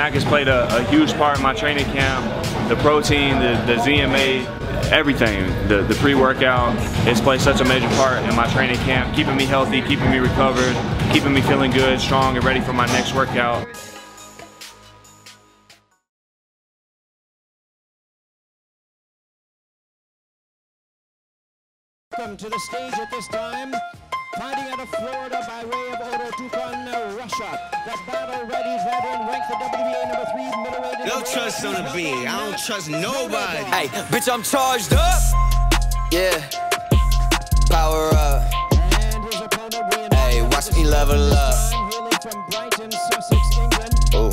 Mac has played a, a huge part in my training camp. The protein, the, the ZMA, everything, the, the pre-workout, it's played such a major part in my training camp, keeping me healthy, keeping me recovered, keeping me feeling good, strong, and ready for my next workout. Welcome to the stage at this time, fighting out of Florida by way of Orotukan, Russia. That battle ready veteran ranked the WBA number three middleweight. No trust on the beat. I don't trust nobody. Hey, bitch, I'm charged up. Yeah. Power up. And his opponent Hey, watch me level up. hailing from Brighton, Sussex, England. Oh.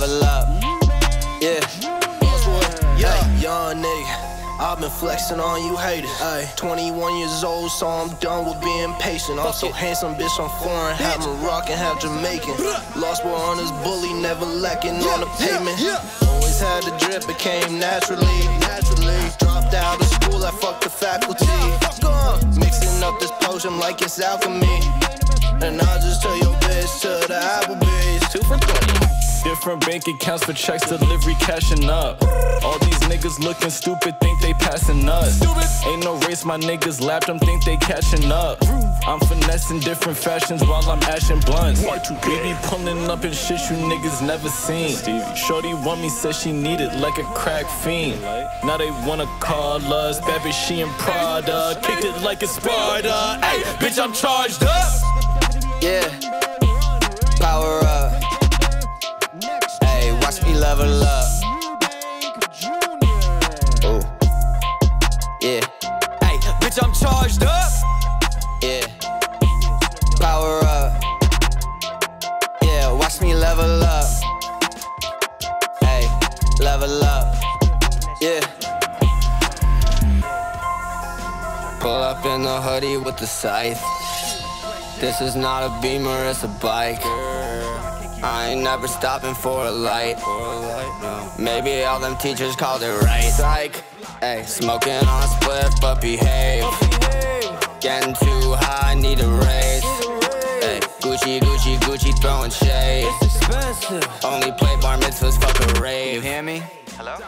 Level up. Yeah. Yeah, young nigga. I've been flexing on you haters. Ay, 21 years old, so I'm done with being patient. I'm so handsome, bitch, I'm foreign. Half Moroccan, half Jamaican. Lost boy on this bully, never lacking on the pavement. Always had the drip, it came naturally. Naturally. Dropped out of school, I fucked the faculty. Mixing up this potion like it's alchemy. And I'll just tell your bitch to the Applebee's. Two for 20. Different bank accounts for checks, delivery, cashing up. All these niggas looking stupid, think they passing us. Ain't no race, my niggas lapped them, think they catching up. I'm finessing different fashions while I'm ashing blunts. We be pulling up in shit you niggas never seen. Shorty want me, said she need it like a crack fiend. Now they wanna call us, baby, she in Prada. Kicked it like a Sparta. Hey, bitch, I'm charged up. Yeah. Pull up in the hoodie with the scythe. This is not a beamer, it's a bike. I ain't never stopping for a light. Maybe all them teachers called it right. Psych. Hey, smoking on a split, but behave. Getting too high, need a raise. Gucci, Gucci, Gucci, throwing shade. Only play bar mitzvahs, fuck a rave.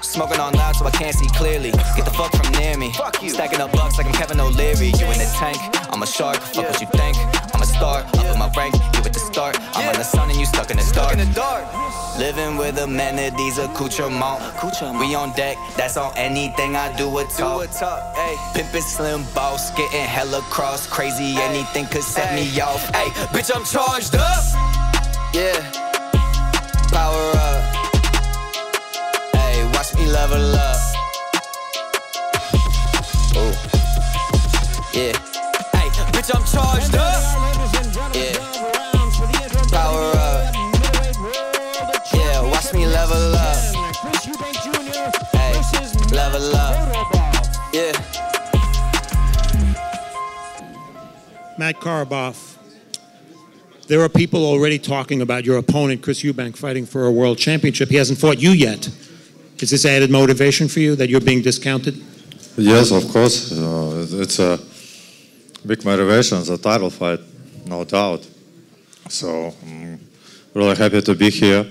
You hear me? Smoking on loud so I can't see clearly. Get the fuck from near me. Stacking up bucks like I'm Kevin O'Leary. You in the tank, I'm a shark. Fuck what you think. I'm a star, up in my rank. You at the start. I'm in the sun and you stuck in the dark. Living with amenities, accoutrement. We on deck, that's on anything I do a talk. Pimpin' slim boss, getting hella cross. Crazy, anything could set me off. Hey, bitch, I'm charged up. Yeah, power up. Hey, watch me level up. Oh, yeah. Hey, bitch, I'm charged up. Yeah. Power up. Yeah, watch me level up. Hey, level up. Yeah. Matt Korobov, there are people already talking about your opponent, Chris Eubank, fighting for a world championship. He hasn't fought you yet. Is this added motivation for you that you're being discounted? Yes, of course. Uh, it's a big motivation, the title fight, no doubt. So I'm really happy to be here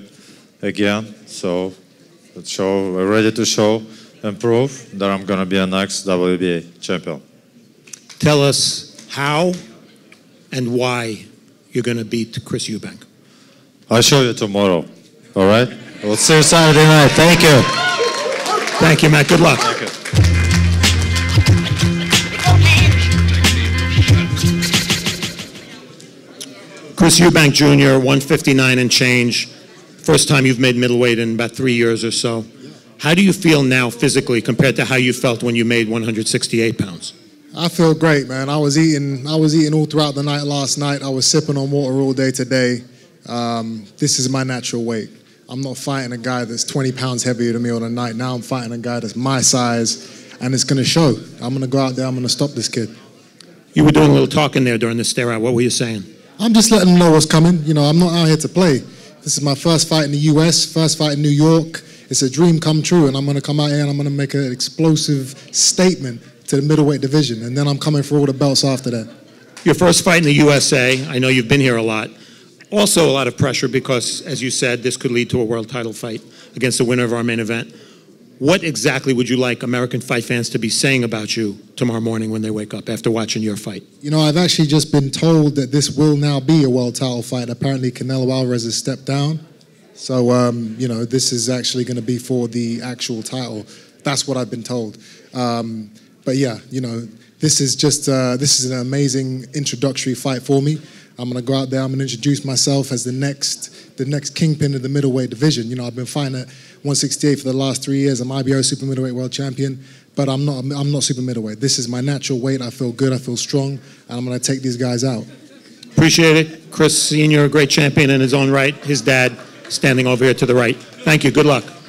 again. So show, we're ready to show and prove that I'm going to be a next WBA champion. Tell us how and why you're going to beat Chris Eubank. I'll show you tomorrow. All right? We'll see you Saturday night. Thank you. Thank you, Matt. Good luck. Thank you. Chris Eubank Jr., 159 and change. First time you've made middleweight in about three years or so. How do you feel now physically compared to how you felt when you made 168 pounds? I feel great, man. I was eating. I was eating all throughout the night last night. I was sipping on water all day today. Um, this is my natural weight. I'm not fighting a guy that's 20 pounds heavier than me on a night. Now I'm fighting a guy that's my size, and it's going to show. I'm going to go out there. I'm going to stop this kid. You were doing a little talking there during the stare out. What were you saying? I'm just letting them know what's coming. You know, I'm not out here to play. This is my first fight in the U.S., first fight in New York. it's a dream come true, and I'm going to come out here and I'm going to make an explosive statement to the middleweight division, and then I'm coming for all the belts after that. Your first fight in the USA, I know you've been here a lot. Also, a lot of pressure because, as you said, this could lead to a world title fight against the winner of our main event. What exactly would you like American fight fans to be saying about you tomorrow morning when they wake up after watching your fight? You know, I've actually just been told that this will now be a world title fight. Apparently, Canelo Alvarez has stepped down. So, um, you know, this is actually going to be for the actual title. That's what I've been told. Um, but yeah, you know, this is just uh, this is an amazing introductory fight for me. I'm going to go out there. I'm to introduce myself as the next the next kingpin of the middleweight division. You know, I've been fighting at 168 for the last three years. I'm IBO super middleweight world champion, but I'm not I'm not super middleweight. This is my natural weight. I feel good. I feel strong, and I'm going to take these guys out. Appreciate it. Chris Sr., a great champion in his own right. His dad standing over here to the right. Thank you. Good luck.